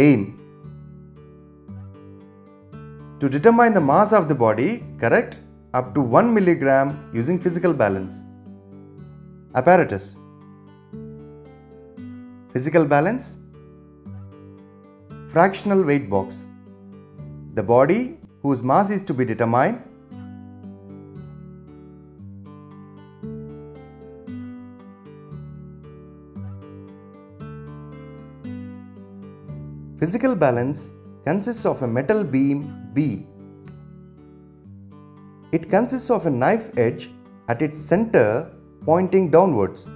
Aim To determine the mass of the body, correct up to 1 milligram using physical balance. Apparatus Physical balance Fractional weight box The body whose mass is to be determined Physical balance consists of a metal beam B. It consists of a knife edge at its center pointing downwards.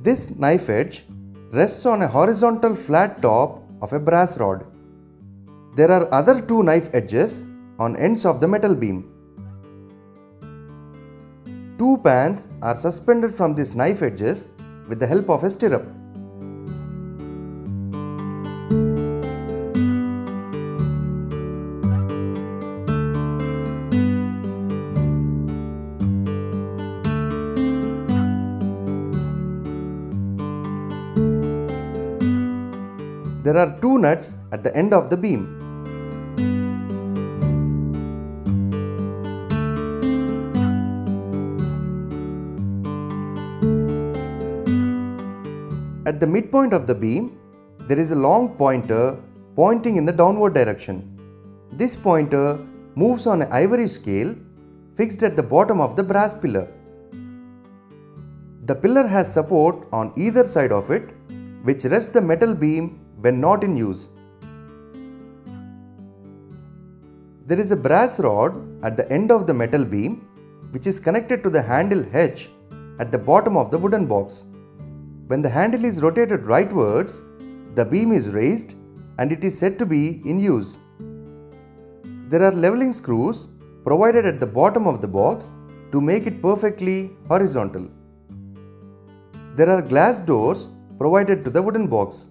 This knife edge rests on a horizontal flat top of a brass rod. There are other two knife edges on ends of the metal beam. Two pans are suspended from these knife edges with the help of a stirrup. There are two nuts at the end of the beam. At the midpoint of the beam, there is a long pointer pointing in the downward direction. This pointer moves on an ivory scale fixed at the bottom of the brass pillar. The pillar has support on either side of it, which rests the metal beam when not in use. There is a brass rod at the end of the metal beam, which is connected to the handle H at the bottom of the wooden box. When the handle is rotated rightwards, the beam is raised and it is said to be in use. There are leveling screws provided at the bottom of the box to make it perfectly horizontal. There are glass doors provided to the wooden box.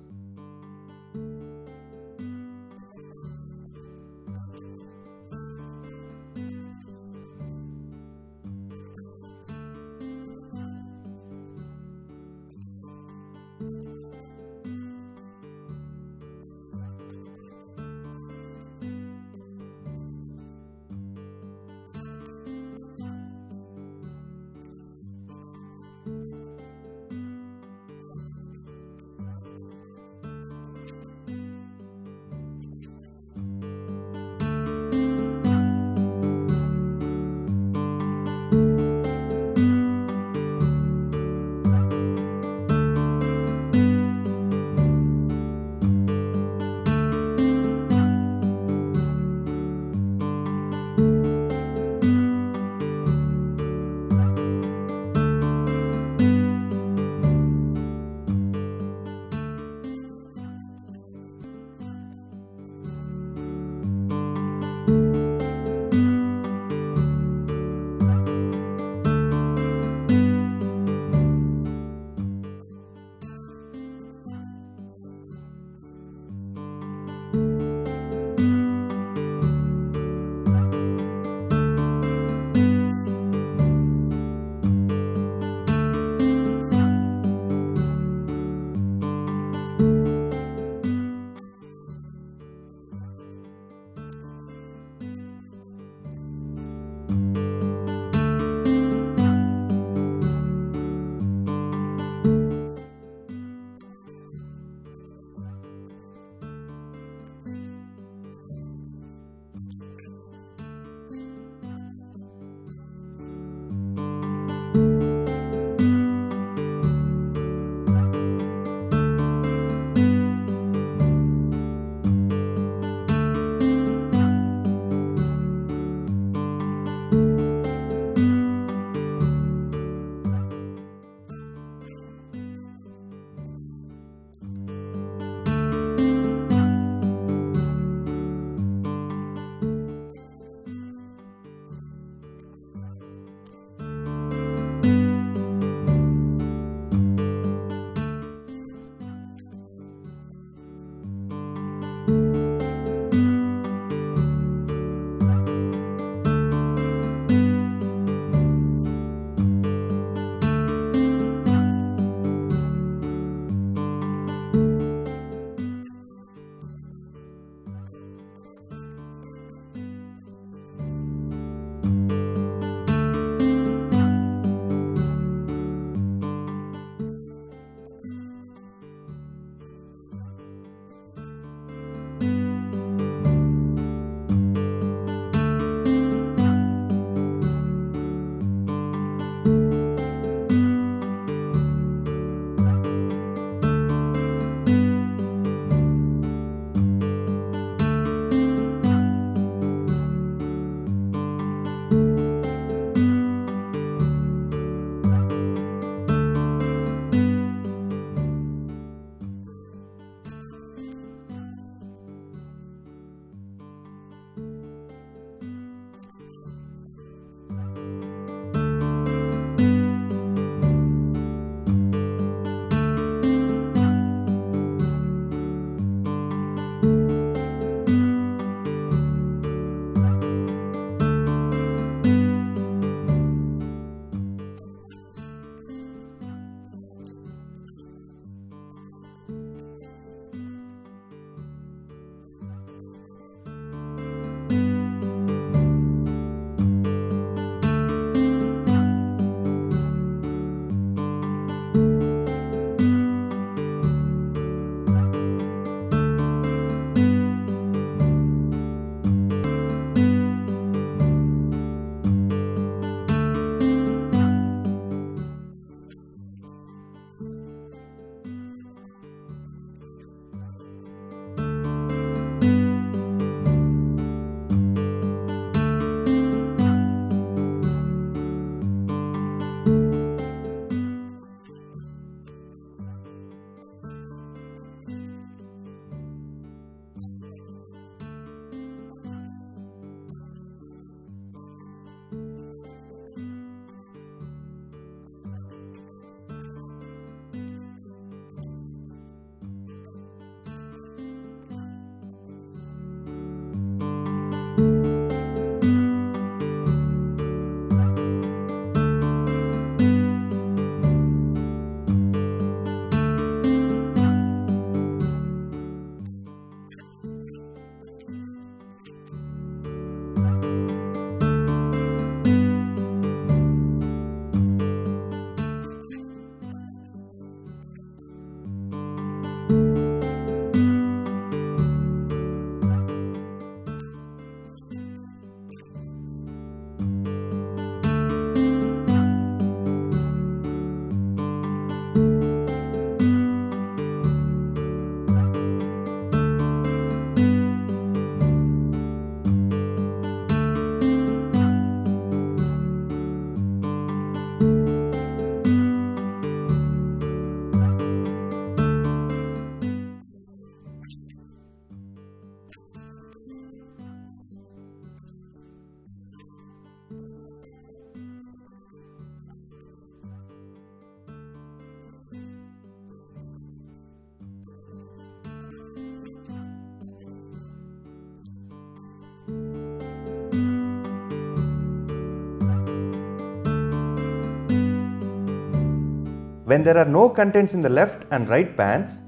When there are no contents in the left and right pans,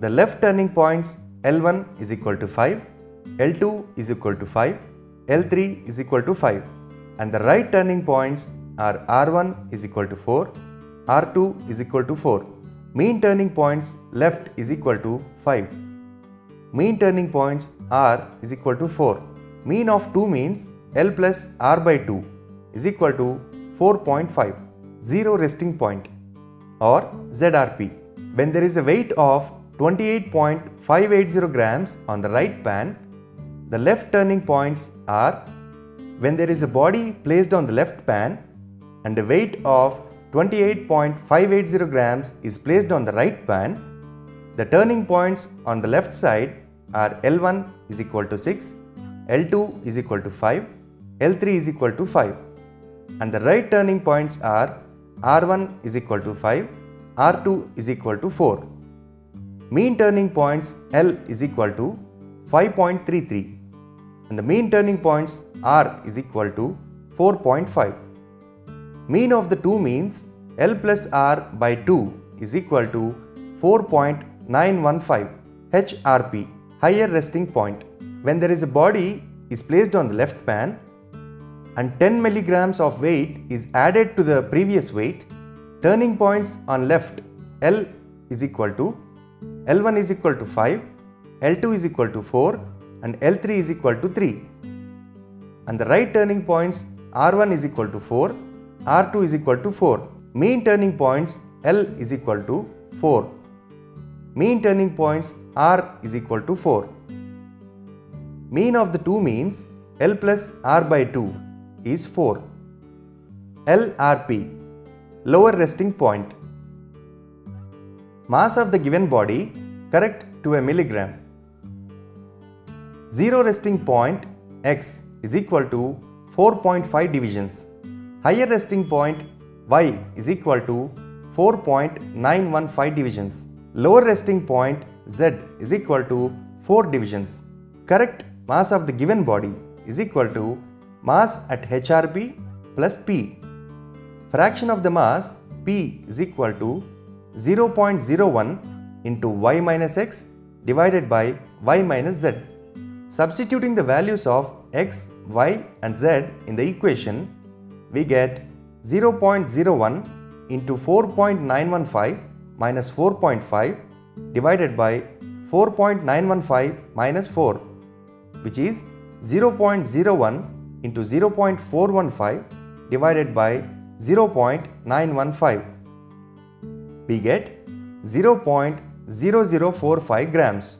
the left turning points L1 is equal to 5, L2 is equal to 5, L3 is equal to 5 and the right turning points are R1 is equal to 4, R2 is equal to 4. Mean turning points left is equal to 5. Mean turning points R is equal to 4. Mean of 2 means L plus R by 2 is equal to 4.5, 0 resting point or ZRP. When there is a weight of 28.580 grams on the right pan, the left turning points are when there is a body placed on the left pan and a weight of 28.580 grams is placed on the right pan, the turning points on the left side are L1 is equal to 6, L2 is equal to 5, L3 is equal to 5 and the right turning points are R1 is equal to 5, R2 is equal to 4. Mean turning points L is equal to 5.33 and the mean turning points R is equal to 4.5. Mean of the two means L plus R by 2 is equal to 4.915 HRP higher resting point. When there is a body is placed on the left pan and 10 milligrams of weight is added to the previous weight, turning points on left L is equal to L1 is equal to 5, L2 is equal to 4 and L3 is equal to 3. And the right turning points R1 is equal to 4, R2 is equal to 4. Mean turning points L is equal to 4. Mean turning points R is equal to 4. Mean of the two means L plus R by 2 is 4. LRP Lower resting point Mass of the given body correct to a milligram. Zero resting point x is equal to 4.5 divisions. Higher resting point y is equal to 4.915 divisions. Lower resting point z is equal to 4 divisions. Correct mass of the given body is equal to mass at HRP plus P. Fraction of the mass P is equal to 0.01 into y minus x divided by y minus z. Substituting the values of x, y and z in the equation, we get 0.01 into 4.915 minus 4.5 divided by 4.915 minus 4 which is 0.01 into 0.415 divided by 0.915 we get 0.0045 grams.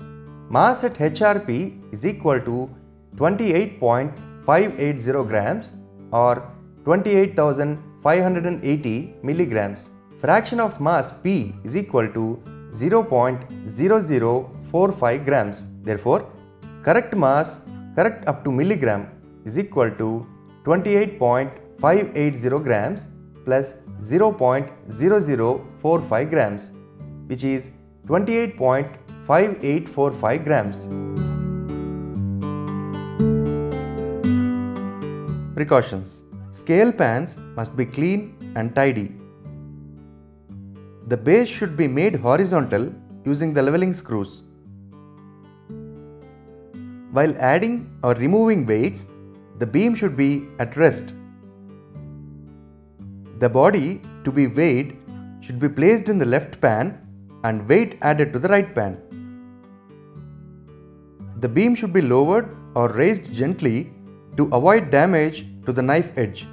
Mass at HRP is equal to 28.580 grams or 28,580 milligrams. Fraction of mass P is equal to 0.0045 grams. Therefore, correct mass correct up to milligram is equal to 28.580 grams plus 0.0045 grams which is 28.5845 grams. Precautions Scale pans must be clean and tidy. The base should be made horizontal using the leveling screws. While adding or removing weights, the beam should be at rest the body to be weighed should be placed in the left pan and weight added to the right pan. The beam should be lowered or raised gently to avoid damage to the knife edge.